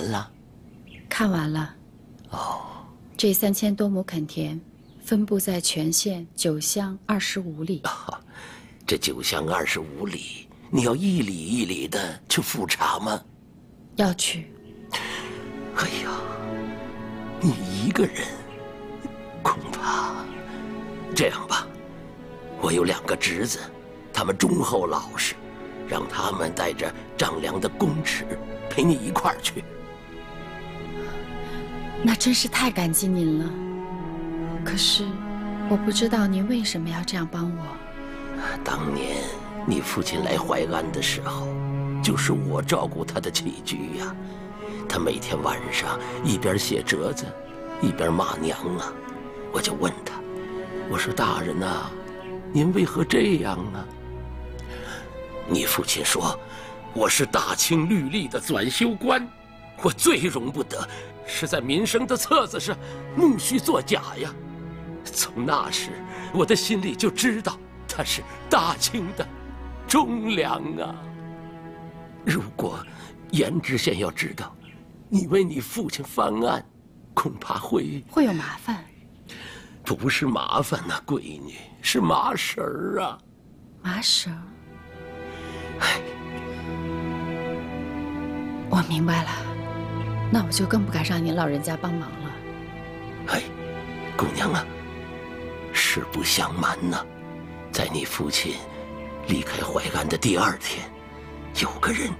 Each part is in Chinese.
完了？看完了。哦，这三千多亩垦田，分布在全县九乡二十五里。这九乡二十五里，你要一里一里的去复查吗？要去。哎呀，你一个人，恐怕……这样吧，我有两个侄子，他们忠厚老实，让他们带着丈量的公尺陪你一块儿去。那真是太感激您了。可是，我不知道您为什么要这样帮我。当年你父亲来淮安的时候，就是我照顾他的起居呀。他每天晚上一边写折子，一边骂娘啊。我就问他，我说：“大人呐，您为何这样呢？”你父亲说：“我是大清律例的纂修官，我最容不得是在民生的册子上弄虚作假呀。”从那时，我的心里就知道。他是大清的忠良啊！如果严知县要知道你为你父亲翻案，恐怕会会有麻烦。不是麻烦呐，闺女，是麻绳儿啊！麻绳。儿，我明白了，那我就更不敢让您老人家帮忙了。哎，姑娘啊，实不相瞒呐。在你父亲离开淮安的第二天，有个人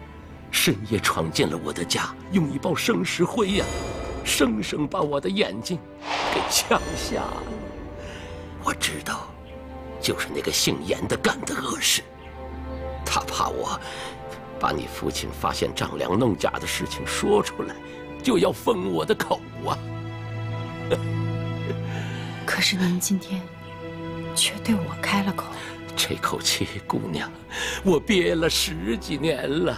深夜闯进了我的家，用一包生石灰呀，生生把我的眼睛给呛瞎了。我知道，就是那个姓严的干的恶事。他怕我把你父亲发现丈量弄假的事情说出来，就要封我的口啊。可是您今天。却对我开了口，这口气，姑娘，我憋了十几年了。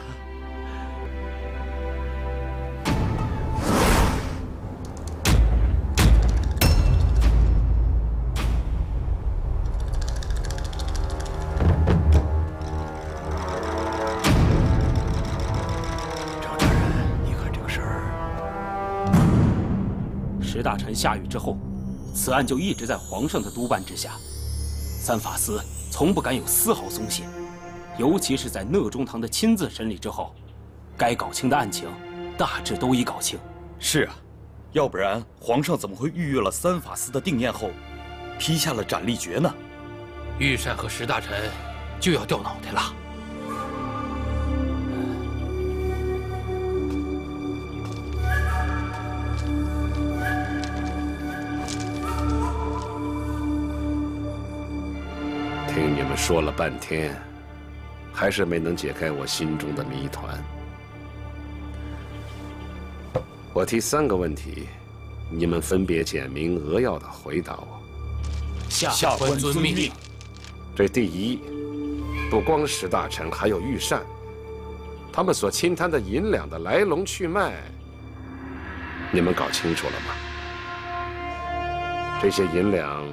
石大臣下狱之后，此案就一直在皇上的督办之下。三法司从不敢有丝毫松懈，尤其是在讷中堂的亲自审理之后，该搞清的案情大致都已搞清。是啊，要不然皇上怎么会预约了三法司的定验后，批下了斩立决呢？御膳和石大臣就要掉脑袋了。说了半天，还是没能解开我心中的谜团。我提三个问题，你们分别简明扼要的回答我。下官遵命。这第一，不光石大臣，还有御膳，他们所侵贪的银两的来龙去脉，你们搞清楚了吗？这些银两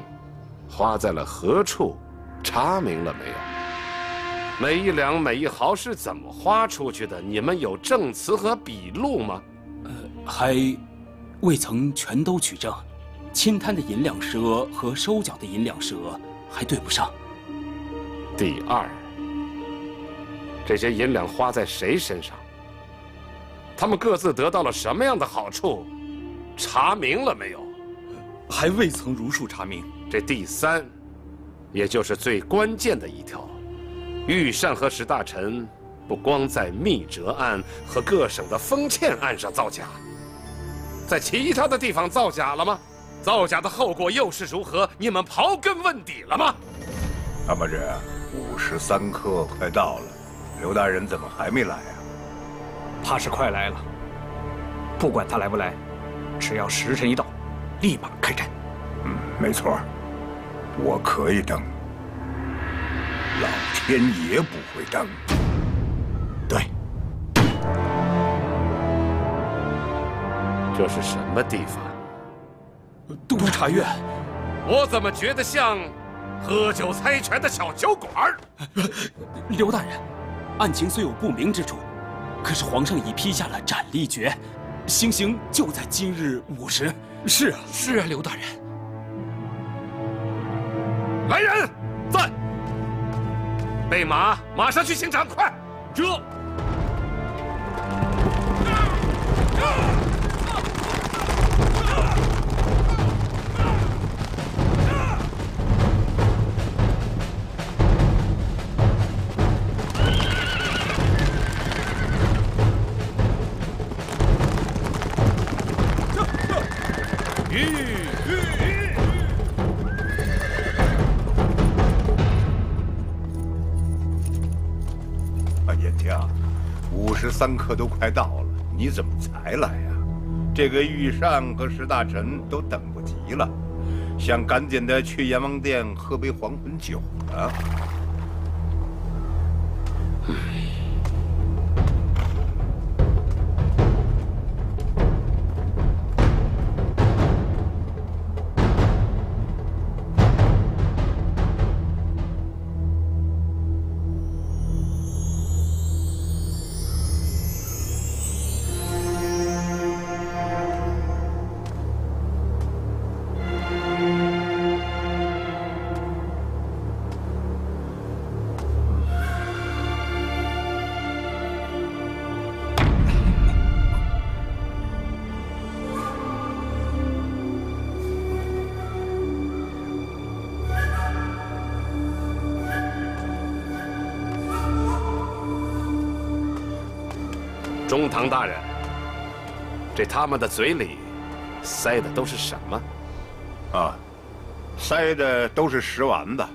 花在了何处？查明了没有？每一两每一毫是怎么花出去的？你们有证词和笔录吗？呃，还未曾全都取证。侵贪的银两实额和收缴的银两实额还对不上。第二，这些银两花在谁身上？他们各自得到了什么样的好处？查明了没有？还未曾如数查明。这第三。也就是最关键的一条，御膳和石大臣不光在密折案和各省的封欠案上造假，在其他的地方造假了吗？造假的后果又是如何？你们刨根问底了吗？阿伯这午时三刻快到了，刘大人怎么还没来啊？怕是快来了。不管他来不来，只要时辰一到，立马开战。嗯，没错。我可以等，老天爷不会等。对，这是什么地方？督察院。我怎么觉得像喝酒猜拳的小酒馆？刘大人，案情虽有不明之处，可是皇上已批下了斩立决，行刑就在今日午时。是啊，是啊，刘大人。来人，在！备马，马上去刑场，快！这。三刻都快到了，你怎么才来呀？这个御膳和石大臣都等不及了，想赶紧的去阎王殿喝杯黄昏酒了。中堂大人，这他们的嘴里塞的都是什么？啊，塞的都是石丸子，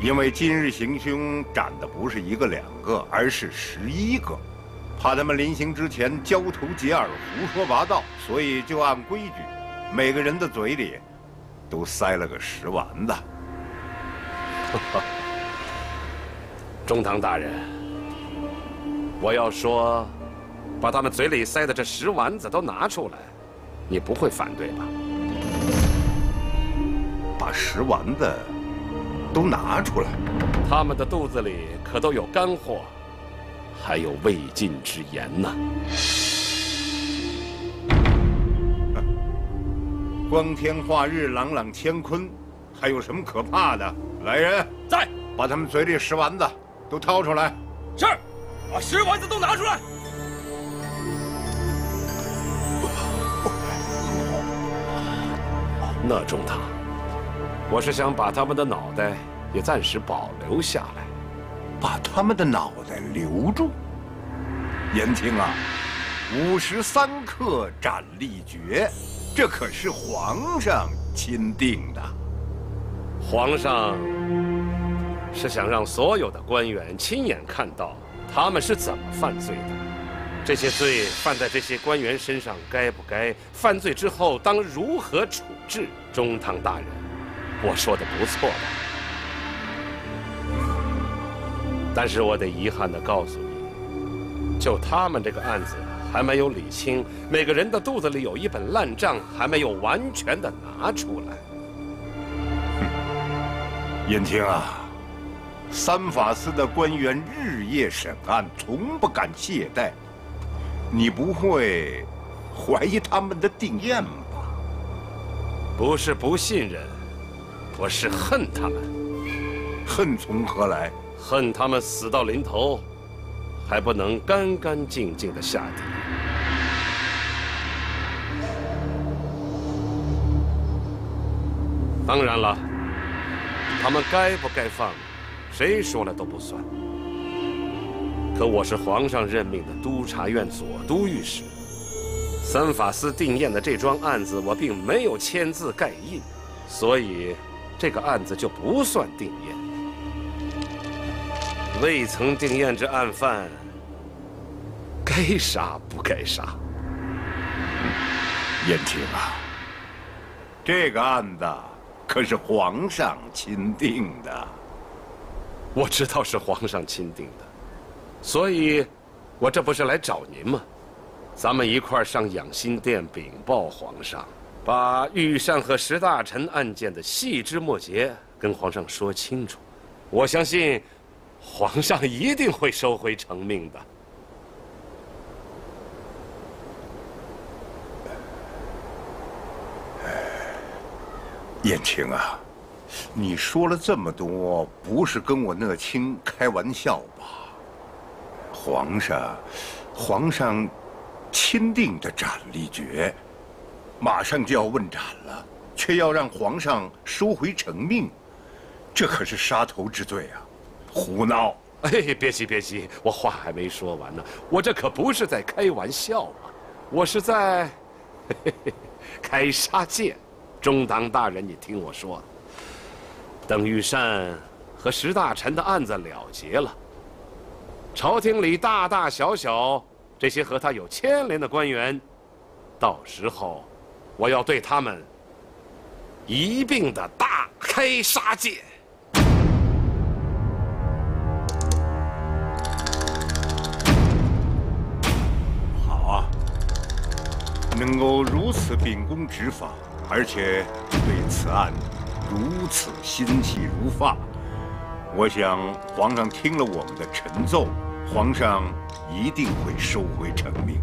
因为今日行凶斩的不是一个两个，而是十一个，怕他们临行之前交头接耳、胡说八道，所以就按规矩，每个人的嘴里都塞了个石丸子。中堂大人，我要说。把他们嘴里塞的这石丸子都拿出来，你不会反对吧？把石丸子都拿出来，他们的肚子里可都有干货，还有未尽之言呢。光天化日，朗朗乾坤，还有什么可怕的？来人，在，把他们嘴里石丸子都掏出来。是，把石丸子都拿出来。那中堂，我是想把他们的脑袋也暂时保留下来，把他们的脑袋留住。延青啊，五时三刻斩立决，这可是皇上钦定的。皇上是想让所有的官员亲眼看到他们是怎么犯罪的。这些罪犯在这些官员身上，该不该？犯罪之后当如何处置？中堂大人，我说的不错吧？但是我得遗憾的告诉你，就他们这个案子还没有理清，每个人的肚子里有一本烂账还没有完全的拿出来。燕青啊，三法司的官员日夜审案，从不敢懈怠。你不会怀疑他们的定验吧？不是不信任，我是恨他们。恨从何来？恨他们死到临头，还不能干干净净的下地。当然了，他们该不该放，谁说了都不算。可我是皇上任命的督察院左都御史，三法司定验的这桩案子，我并没有签字盖印，所以这个案子就不算定验。未曾定验之案犯，该杀不该杀？燕青啊，这个案子可是皇上钦定的。我知道是皇上钦定的。所以我这不是来找您吗？咱们一块上养心殿禀报皇上，把御膳和十大臣案件的细枝末节跟皇上说清楚，我相信皇上一定会收回成命的。燕青啊，你说了这么多，不是跟我讷亲开玩笑吧？皇上，皇上钦定的斩立决，马上就要问斩了，却要让皇上收回成命，这可是杀头之罪啊！胡闹！哎，别急别急，我话还没说完呢。我这可不是在开玩笑啊，我是在 开杀戒。中堂大人，你听我说，等玉善和石大臣的案子了结了，朝廷里大大小小这些和他有牵连的官员，到时候我要对他们一并的大开杀戒。好啊，能够如此秉公执法。而且对此案如此心细如发，我想皇上听了我们的陈奏，皇上一定会收回成命。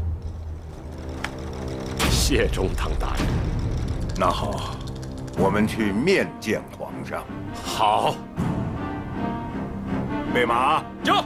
谢中堂大人。那好，我们去面见皇上。好。备马，走。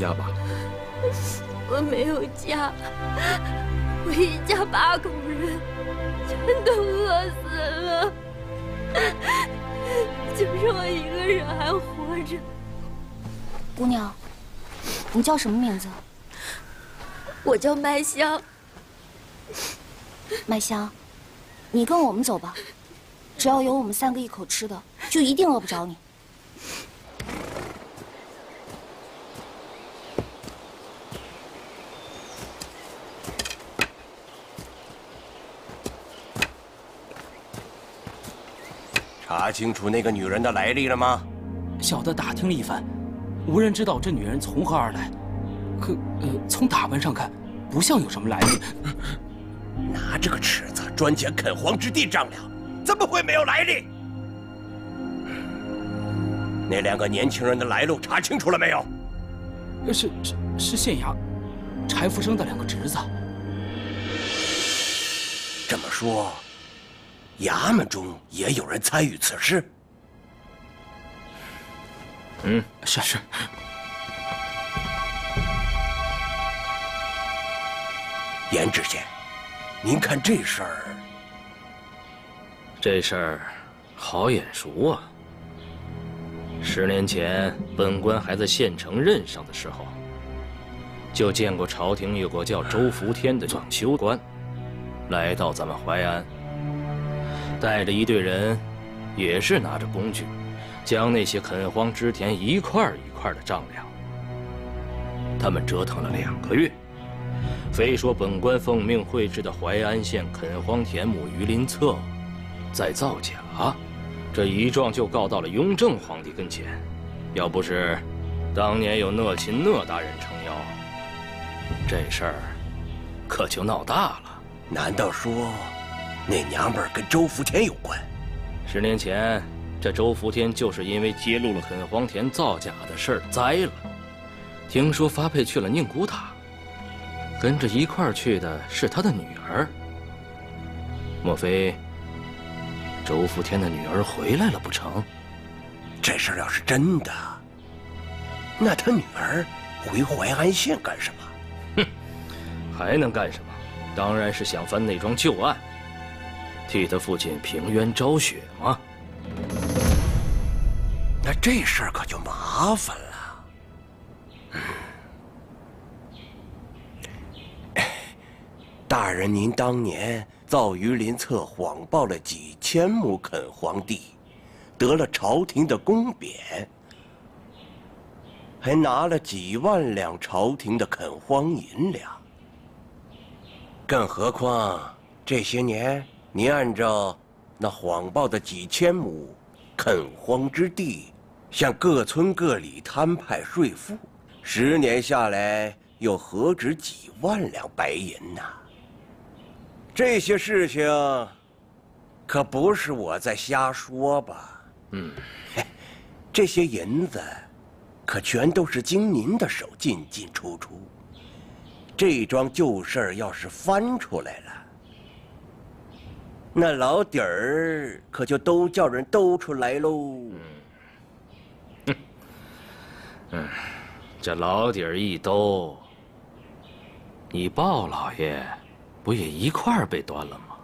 家吧。我没有家，我一家八口人全都饿死了，就剩我一个人还活着。姑娘，你叫什么名字？我叫麦香。麦香，你跟我们走吧，只要有我们三个一口吃的，就一定饿不着你。查清楚那个女人的来历了吗？小的打听了一番，无人知道这女人从何而来。可，呃，从打扮上看，不像有什么来历。拿这个尺子专捡垦荒之地丈量，怎么会没有来历？那两个年轻人的来路查清楚了没有？是是是县衙柴福生的两个侄子。这么说。衙门中也有人参与此事。嗯，是是。严知县，您看这事儿。这事儿好眼熟啊！十年前，本官还在县城任上的时候，就见过朝廷有个叫周福天的装修官，来到咱们淮安。带着一队人，也是拿着工具，将那些垦荒之田一块一块的丈量。他们折腾了两个月，非说本官奉命绘制的淮安县垦荒田亩榆林册在造假，这一状就告到了雍正皇帝跟前。要不是当年有讷亲讷大人撑腰，这事儿可就闹大了。难道说？那娘们儿跟周福天有关。十年前，这周福天就是因为揭露了垦荒田造假的事儿栽了。听说发配去了宁古塔，跟着一块儿去的是他的女儿。莫非周福天的女儿回来了不成？这事儿要是真的，那他女儿回淮安县干什么？哼，还能干什么？当然是想翻那桩旧案。替他父亲平冤昭雪吗？那这事儿可就麻烦了。大人，您当年造榆林册谎报了几千亩垦荒地，得了朝廷的公匾，还拿了几万两朝廷的垦荒银两。更何况这些年，您按照那谎报的几千亩垦荒之地，向各村各里摊派税赋，十年下来又何止几万两白银呐？这些事情，可不是我在瞎说吧？嗯，这些银子，可全都是经您的手进进出出。这桩旧事儿要是翻出来了，那老底儿可就都叫人兜出来喽。嗯，这老底儿一兜，你鲍老爷不也一块儿被端了吗？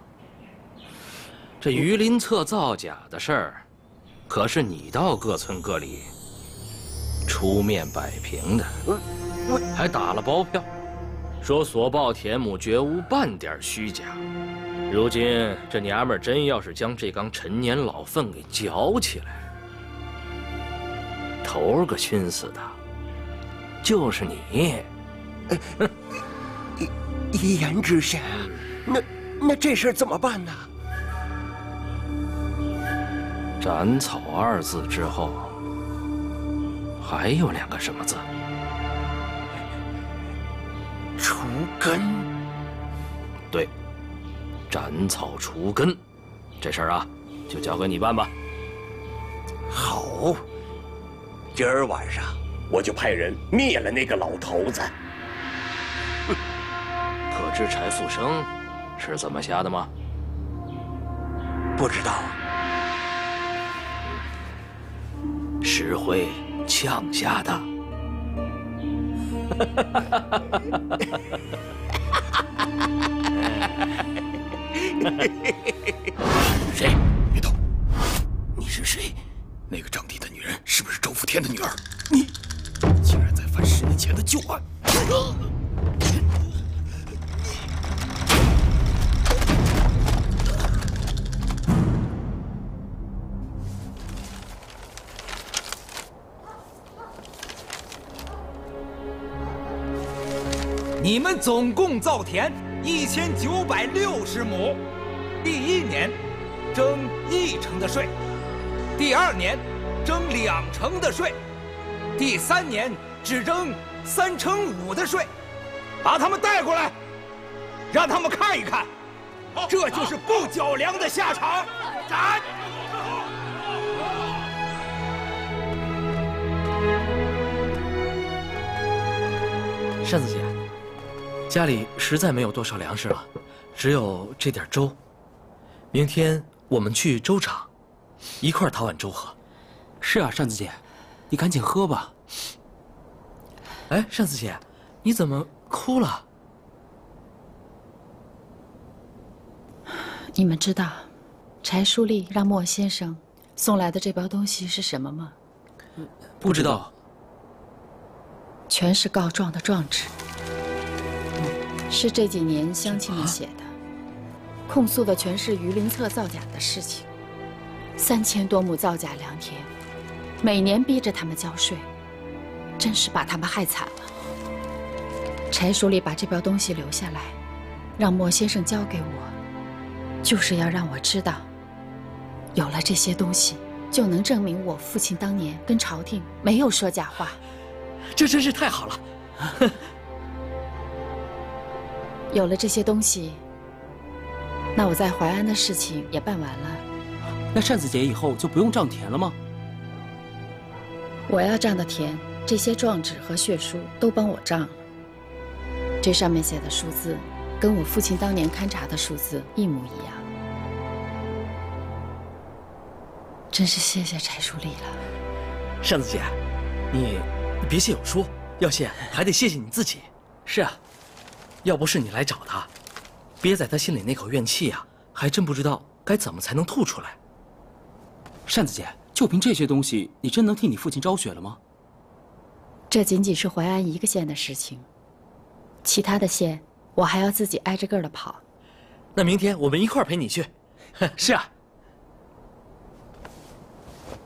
这榆林册造假的事儿，可是你到各村各里出面摆平的，还打了包票，说所报田亩绝无半点虚假。如今这娘们儿真要是将这缸陈年老粪给搅起来，头儿个熏死的，就是你。一言之下，那那这事儿怎么办呢？斩草二字之后，还有两个什么字？除根。对，斩草除根，这事儿啊，就交给你办吧。好，今儿晚上我就派人灭了那个老头子。哼可知柴富生是怎么下的吗？不知道。石灰呛下的。谁？别动！你是谁？那个张帝的女人是不是周福天的女儿？你竟然在翻十年前的旧案！你们总共造田一千九百六十亩，第一年征一成的税，第二年征两成的税，第三年只征三成五的税。把他们带过来，让他们看一看，这就是不缴粮的下场。斩！扇子姐，家里实在没有多少粮食了，只有这点粥。明天我们去粥厂，一块儿讨碗粥喝。是啊，扇子姐，你赶紧喝吧。哎，扇子姐，你怎么哭了？你们知道，柴书立让莫先生送来的这包东西是什么吗？不知道。全是告状的状纸，是这几年乡亲们写的，控诉的全是榆林册造假的事情。三千多亩造假良田，每年逼着他们交税，真是把他们害惨了。柴书立把这包东西留下来，让莫先生交给我，就是要让我知道，有了这些东西，就能证明我父亲当年跟朝廷没有说假话。这真是太好了！有了这些东西，那我在淮安的事情也办完了。那扇子姐以后就不用账田了吗？我要账的田，这些状纸和血书都帮我账了。这上面写的数字，跟我父亲当年勘察的数字一模一样。真是谢谢柴书立了，扇子姐，你。你别谢我叔，要谢还得谢谢你自己。是啊，要不是你来找他，憋在他心里那口怨气啊，还真不知道该怎么才能吐出来。扇子姐，就凭这些东西，你真能替你父亲昭雪了吗？这仅仅是淮安一个县的事情，其他的县我还要自己挨着个的跑。那明天我们一块儿陪你去。是啊。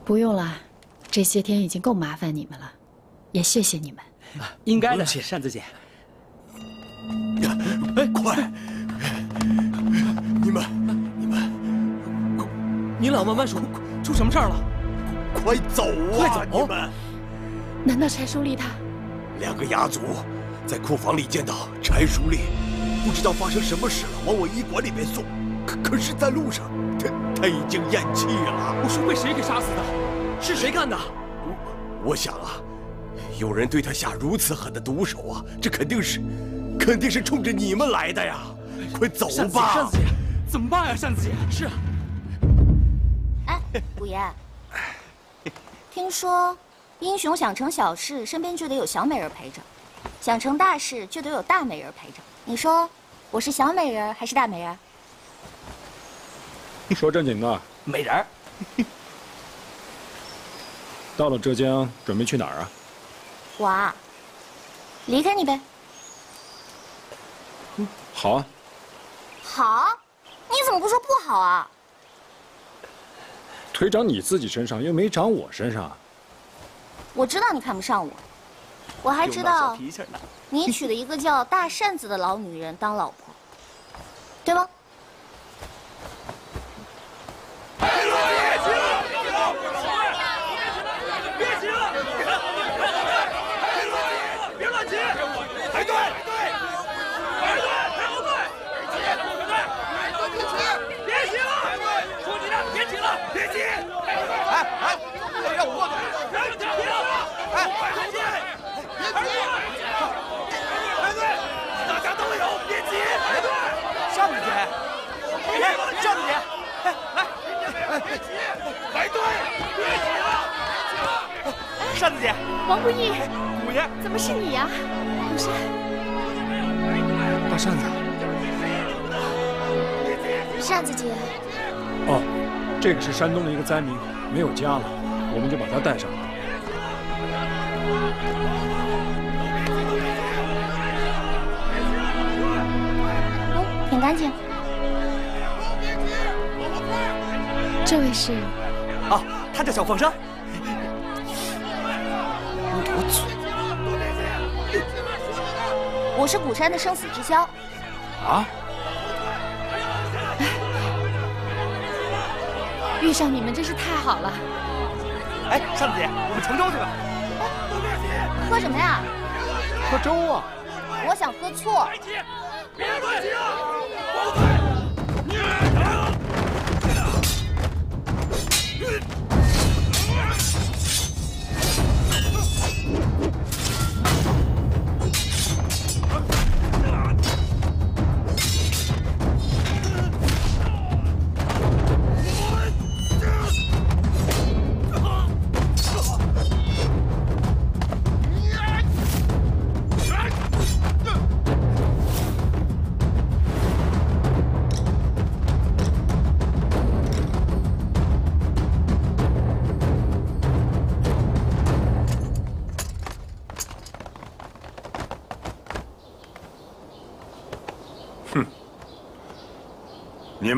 不用了，这些天已经够麻烦你们了，也谢谢你们。应该的，扇子姐。哎，快！你们，你们，你老慢慢说，出什么事儿了？快走啊！快走！你们，难道柴叔立他？两个牙族在库房里见到柴叔立，不知道发生什么事了，往我医馆里面送。可可是，在路上，他他已经咽气了。我说被谁给杀死的？是谁干的？我我想啊，有人对他下如此狠的毒手啊，这肯定是，肯定是冲着你们来的呀！快走吧！扇子姐，怎么办呀？扇子姐，是啊。哎，五爷，听说英雄想成小事，身边就得有小美人陪着；想成大事，就得有大美人陪着。你说，我是小美人还是大美人？说正经的，美人。到了浙江，准备去哪儿啊？我啊，离开你呗。嗯，好啊。好？你怎么不说不好啊？腿长你自己身上，又没长我身上。我知道你看不上我，我还知道你娶了一个叫大扇子的老女人当老婆，对吗？扇子姐，来，排队，别挤了！扇子姐，王不义，五爷，怎么是你呀？不是，大扇子，扇子姐。哦，这个是山东的一个灾民，没有家了，我们就把他带上了。哦，挺干净。这位是，啊，他叫小凤山。我是古山的生死之交。啊！遇上你们真是太好了。哎，扇子姐，我们乘舟去吧。喝什么呀？喝粥啊！我想喝错。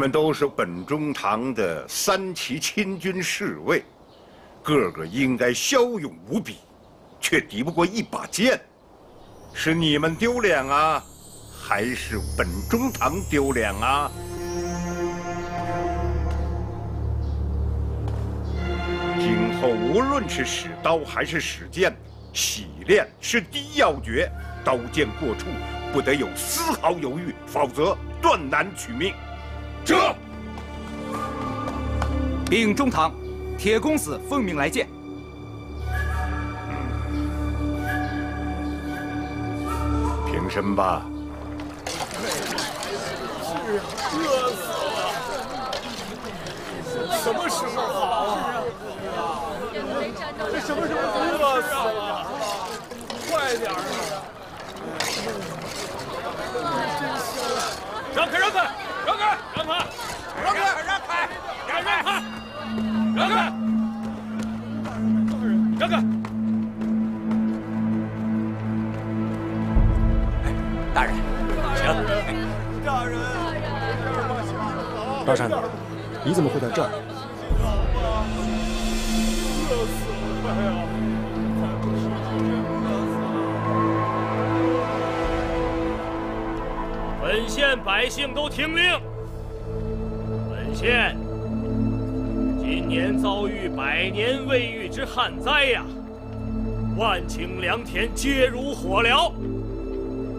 们都是本中堂的三旗亲军侍卫，个个应该骁勇无比，却敌不过一把剑，是你们丢脸啊，还是本中堂丢脸啊？今后无论是使刀还是使剑，洗练是第一要诀，刀剑过处。不得有丝毫犹豫，否则断难取命。这，禀中堂，铁公子奉命来见。平身吧。是啊，饿死了。什么时候好啊？这什么时候饿死了？快点啊！让开，让开，让开，让开，让开，让开，让开，让开！让开！大人，请。大人，大山，你怎么会在这儿？热死了！本县百姓都听令。本县今年遭遇百年未遇之旱灾呀，万顷良田皆如火燎。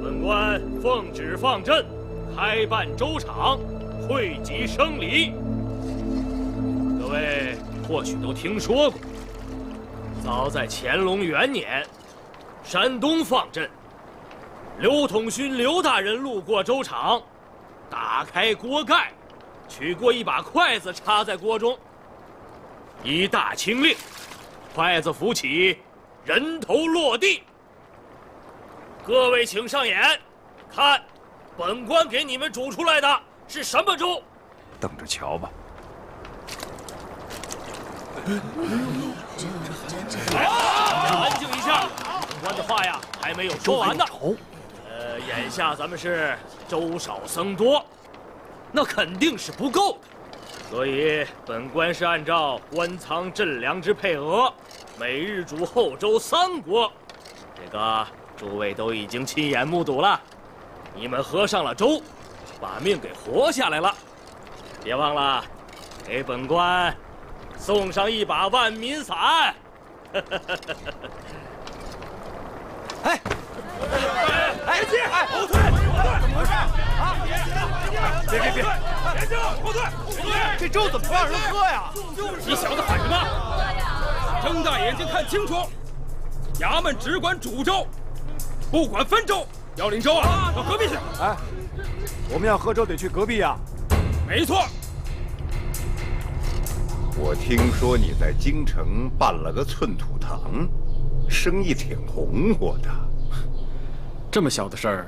本官奉旨放赈，开办粥厂，惠及生理。各位或许都听说过，早在乾隆元年，山东放赈。刘统勋刘大人路过粥厂，打开锅盖，取过一把筷子插在锅中。一大清令，筷子浮起，人头落地。各位请上眼，看，本官给你们煮出来的是什么粥？等着瞧吧。安静一下，本官的话呀还没有说完呢。眼下咱们是粥少僧多，那肯定是不够的，所以本官是按照官仓赈粮之配额，每日煮后粥三锅。这个诸位都已经亲眼目睹了，你们喝上了粥，把命给活下来了。别忘了，给本官送上一把万民伞。哎。别进！后退！后退！怎么回事？啊！别别别！别！后退！后退！这粥怎么不让人喝呀？你小子喊什么？睁大眼睛看清楚！衙门只管煮粥，不管分粥。要领粥啊，到隔壁去。哎，我们要喝粥得去隔壁呀。没错。我听说你在京城办了个寸土堂，生意挺红火的。这么小的事儿，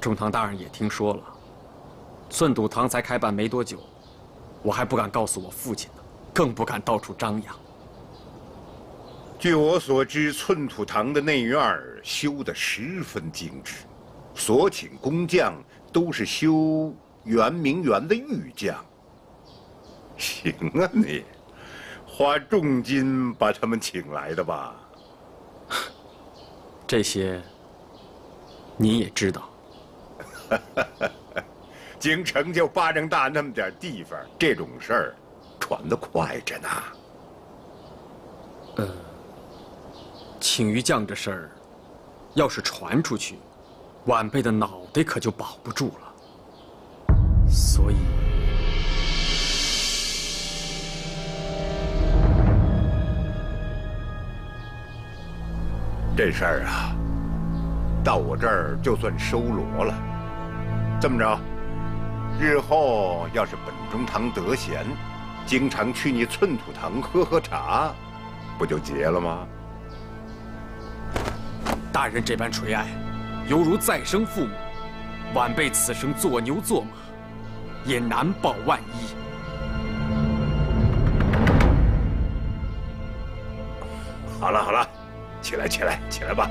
中堂大人也听说了。寸土堂才开办没多久，我还不敢告诉我父亲呢，更不敢到处张扬。据我所知，寸土堂的内院修得十分精致，所请工匠都是修圆明园的玉匠。行啊，你花重金把他们请来的吧？这些。你也知道，京城就巴掌大那么点地方，这种事儿传得快着呢。呃，请鱼匠这事儿，要是传出去，晚辈的脑袋可就保不住了。所以，这事儿啊。到我这儿就算收罗了。这么着，日后要是本中堂得闲，经常去你寸土堂喝喝茶，不就结了吗？大人这般垂爱，犹如再生父母。晚辈此生做牛做马，也难保万一。好了好了，起来起来起来吧。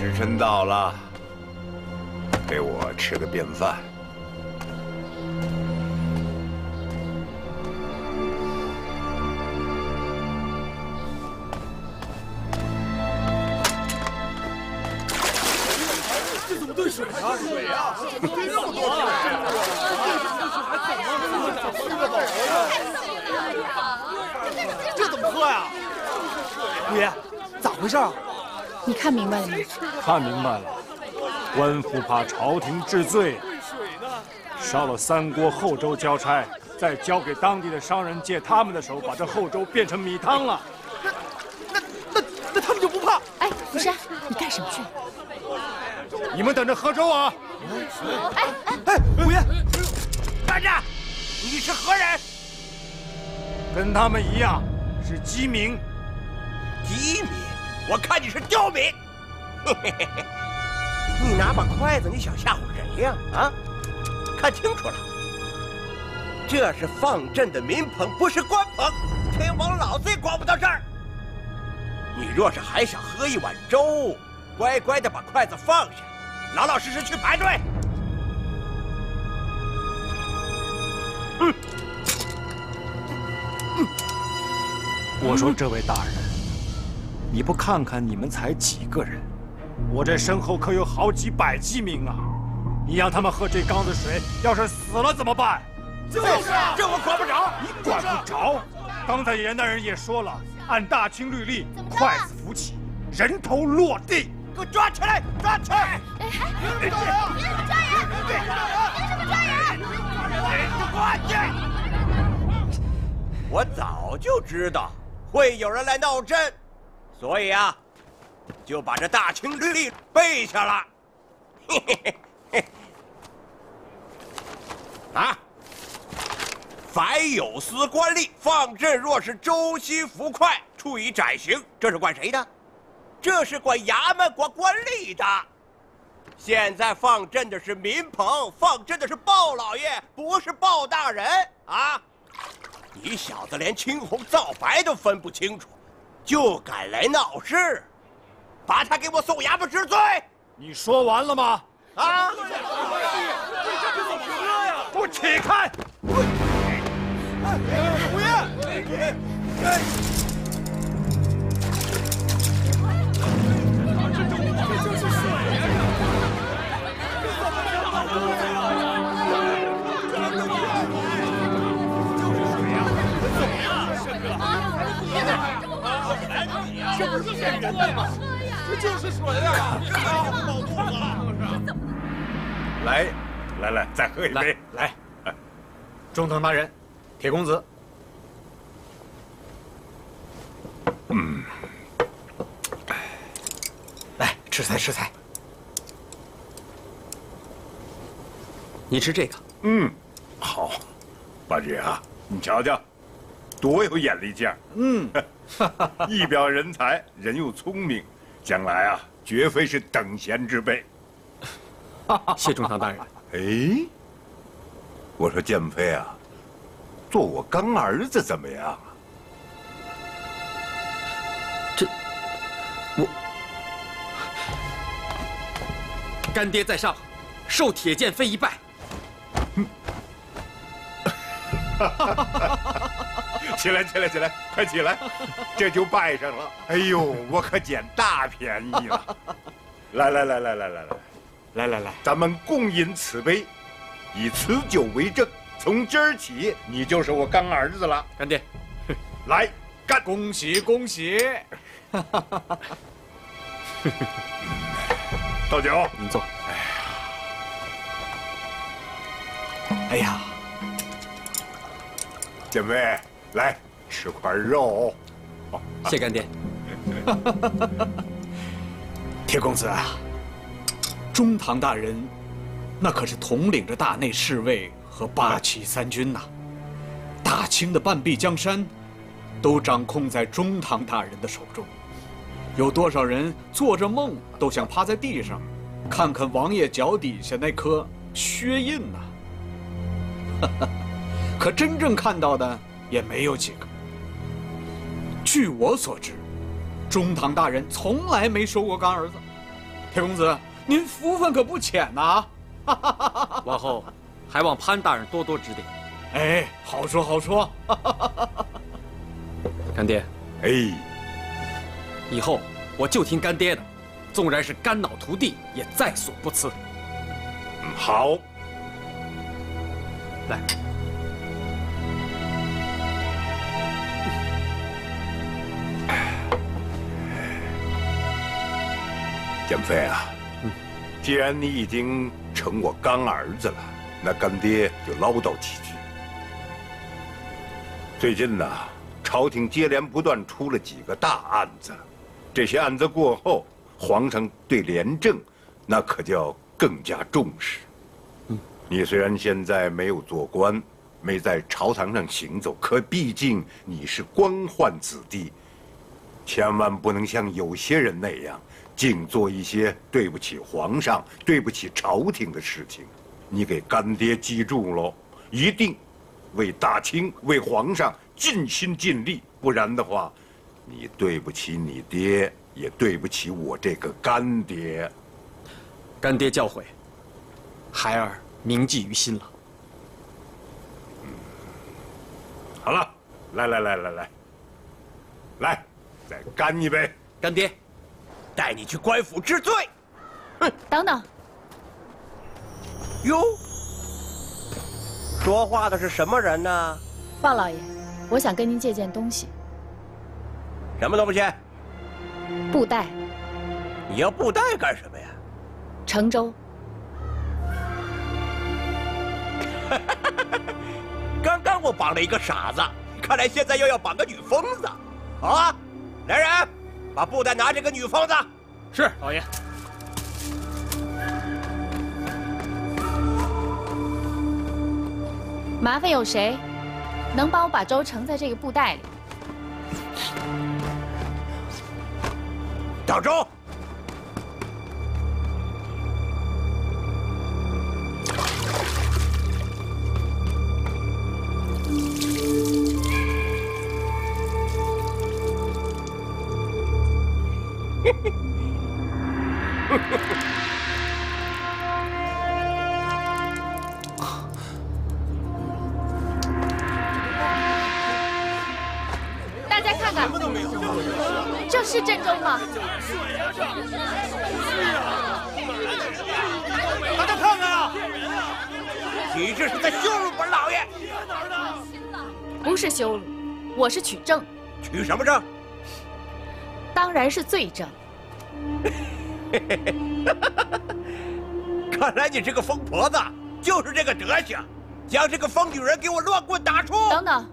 时辰到了，给我吃个便饭。看明白了没？看明白了，官府怕朝廷治罪，烧了三锅后粥交差，再交给当地的商人，借他们的手把这后粥变成米汤了。那那那那他们就不怕？哎，福山，你干什么去？你们等着喝粥啊！哎哎哎，五爷，站着！你是何人？跟他们一样，是鸡鸣。鸡鸣。我看你是刁民，你拿把筷子，你想吓唬谁呀？啊！看清楚了，这是放朕的民棚，不是官棚。天王老子也管不到这儿。你若是还想喝一碗粥，乖乖的把筷子放下，老老实实去排队。嗯。我说，这位大人，你不看看你们才几个人，我这身后可有好几百骑兵啊！你让他们喝这缸子水，要是死了怎么办？就是啊，这我管不着。你管不着？刚才严大人也说了，按大清律例，筷子扶起，人头落地。给我抓起来！抓起来！凭什么抓人？凭什么抓人？凭什么抓人？你过去！我早就知道。会有人来闹朕，所以啊，就把这大清律例背下了。啊！凡有司官吏放朕，若是周悉浮快，处以斩刑。这是管谁的？这是管衙门、管官吏的。现在放朕的是民朋，放朕的是鲍老爷，不是鲍大人啊！你小子连青红皂白都分不清楚，就敢来闹事，把他给我送衙门治罪！你说完了吗？啊！不起开！五爷！这不是骗人的吗？这就是水啊！冒肚子了！来，来来，再喝一杯。来，中堂大人，铁公子。嗯，来吃菜吃菜。你吃这个。嗯，好，八戒啊，你瞧瞧，多有眼力见儿。嗯。一表人才，人又聪明，将来啊，绝非是等闲之辈。谢中堂大人。哎，我说建飞啊，做我干儿子怎么样啊？这，我干爹在上，受铁剑飞一拜。起来，起来，起来，快起来！这就拜上了。哎呦，我可捡大便宜了！来来来来来来来，来来来，咱们共饮此杯，以此酒为证。从今儿起，你就是我干儿子了。干爹，来干！恭喜恭喜！倒酒，您坐。哎呀，建飞。来吃块肉，谢干爹。铁公子啊，中堂大人，那可是统领着大内侍卫和八旗三军呐。大清的半壁江山，都掌控在中堂大人的手中。有多少人做着梦都想趴在地上，看看王爷脚底下那颗靴印呐？可真正看到的。也没有几个。据我所知，中堂大人从来没收过干儿子。铁公子，您福分可不浅呐！往后还望潘大人多多指点。哎，好说好说。干爹，哎，以后我就听干爹的，纵然是肝脑涂地，也在所不辞。好，来。建飞啊，既然你已经成我干儿子了，那干爹就唠叨几句。最近呢，朝廷接连不断出了几个大案子，这些案子过后，皇上对廉政那可就要更加重视。你虽然现在没有做官，没在朝堂上行走，可毕竟你是官宦子弟，千万不能像有些人那样。净做一些对不起皇上、对不起朝廷的事情，你给干爹记住喽，一定为大清、为皇上尽心尽力，不然的话，你对不起你爹，也对不起我这个干爹。干爹教诲，孩儿铭记于心了。好了，来来来来来，来，再干一杯。干爹，带你去官府治罪。哼等等，哟，说话的是什么人呢？鲍老爷，我想跟您借件东西。什么东西？布袋。你要布袋干什么呀？盛粥。刚刚我绑了一个傻子，看来现在又要绑个女疯子。啊，来人，把布袋拿这个女疯子。是，老爷。麻烦有谁能帮我把粥盛在这个布袋里？找粥。我是取证。取什么证？当然是罪证。看来你这个疯婆子就是这个德行，将这个疯女人给我乱棍打出！等等，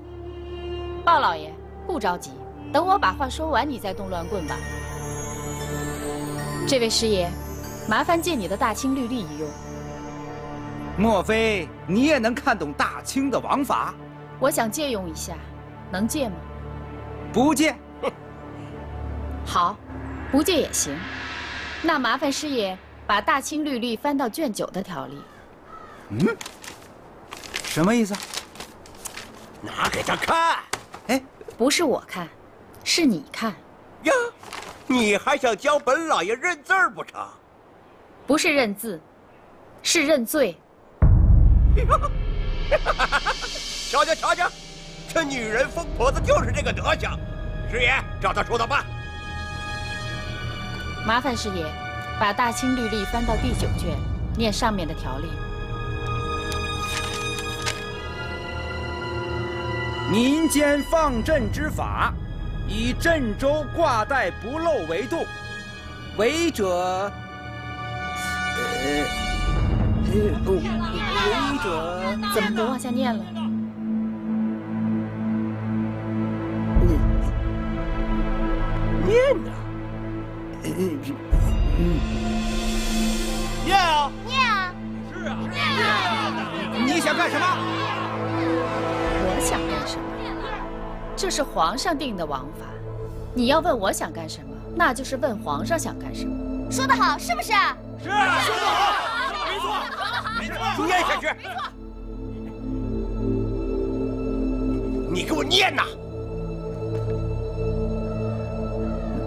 鲍老爷，不着急，等我把话说完，你再动乱棍吧。这位师爷，麻烦借你的大清律例一用。莫非你也能看懂大清的王法？我想借用一下，能借吗？不借。好，不借也行。那麻烦师爷把大清律例翻到卷九的条例。嗯，什么意思？拿给他看。哎，不是我看，是你看。呀，你还想教本老爷认字儿不成？不是认字，是认罪。瞧瞧 瞧瞧，这女人疯婆子就是这个德行。师爷，照他说的办。麻烦师爷，把大清律例翻到第九卷，念上面的条例。民间放阵之法，以赈粥挂带不漏为度，违者，呃，呃，违者怎么不往下念了？念呢？嗯，念啊！念啊！是啊，念啊！你想干什么？我想干什么？这是皇上定的王法。你要问我想干什么，那就是问皇上想干什么。说得好，是不是？是，说得好，没错，没错，念下去。没错。你给我念呐！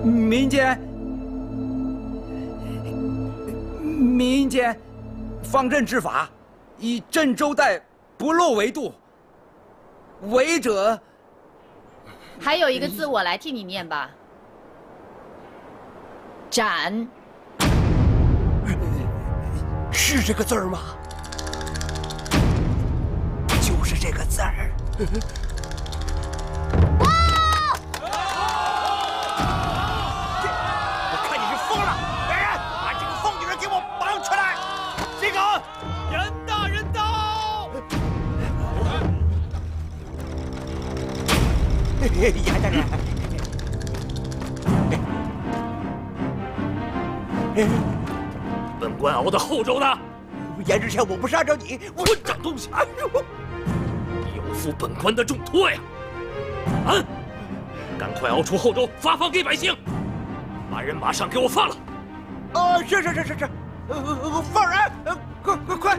民间，民间，方阵之法，以镇周带不漏为度。违者，还有一个字，我来替你念吧。斩。是这个字儿吗？就是这个字儿。严大人，本官熬的后粥呢？严知县，我不是按照你混账东西！哎呦，有负本官的重托呀！啊，赶快熬出后周，发放给百姓。把人马上给我放了。啊，是是是是是，呃，放人，快快快！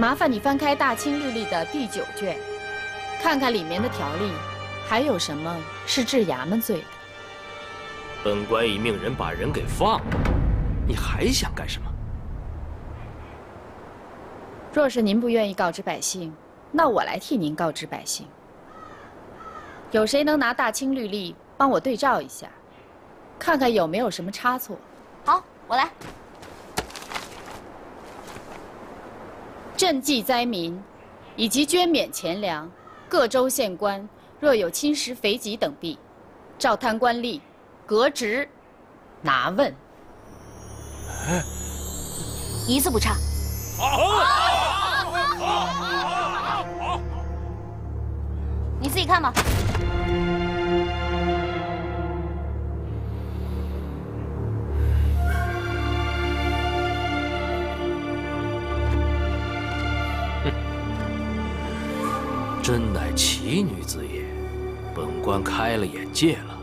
麻烦你翻开《大清律例》的第九卷，看看里面的条例，还有什么是治衙门罪的。本官已命人把人给放了，你还想干什么？若是您不愿意告知百姓，那我来替您告知百姓。有谁能拿《大清律例》帮我对照一下，看看有没有什么差错？好，我来。赈济灾民，以及捐免钱粮，各州县官若有侵蚀肥瘠等弊，照贪官吏，革职，拿问。一字不差。好你自己看吧。真乃奇女子也，本官开了眼界了。